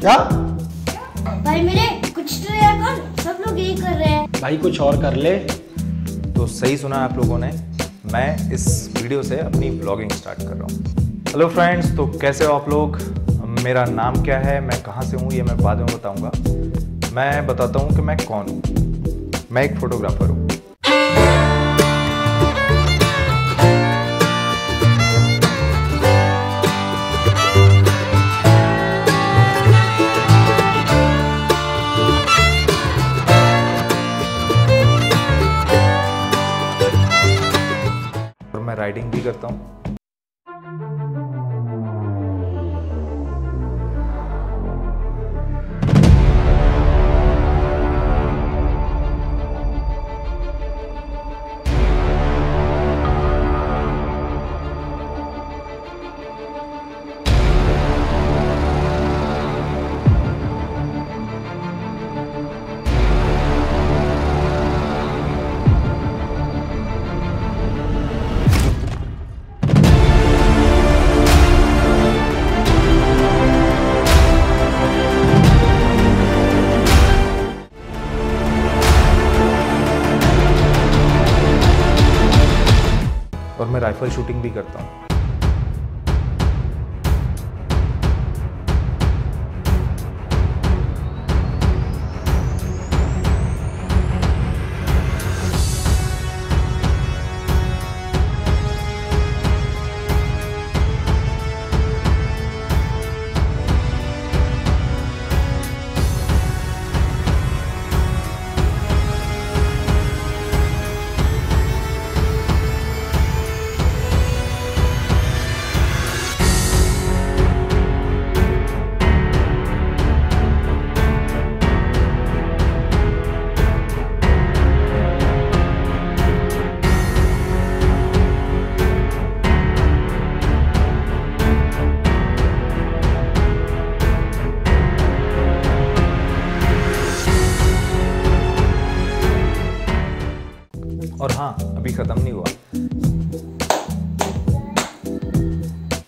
क्या भाई मेरे कुछ तो यार कर सब लोग यही कर रहे हैं। भाई कुछ और कर ले। तो सही सुना आप लोगों ने। मैं इस वीडियो से अपनी ब्लॉगिंग स्टार्ट कर रहा हूँ। हेलो फ्रेंड्स तो कैसे हो आप लोग? मेरा नाम क्या है? मैं कहाँ से हूँ? ये मैं बाद में बताऊँगा। मैं बताता हूँ कि मैं कौन हूँ। मैं एक फ़ोटोग्राफ़र हूँ। राइडिंग भी करता हूँ। और मैं राइफल शूटिंग भी करता हूँ। और हाँ अभी ख़त्म नहीं हुआ।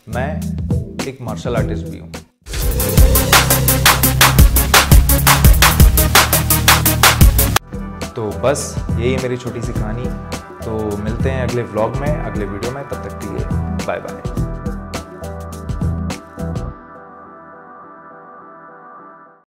मैं एक मार्शल आर्टिस्ट भी हूँ। तो बस, यही मेरी छोटी सी कहानी। तो मिलते हैं अगले व्लॉग में, अगले वीडियो में, तब तक के लिए बाय बाय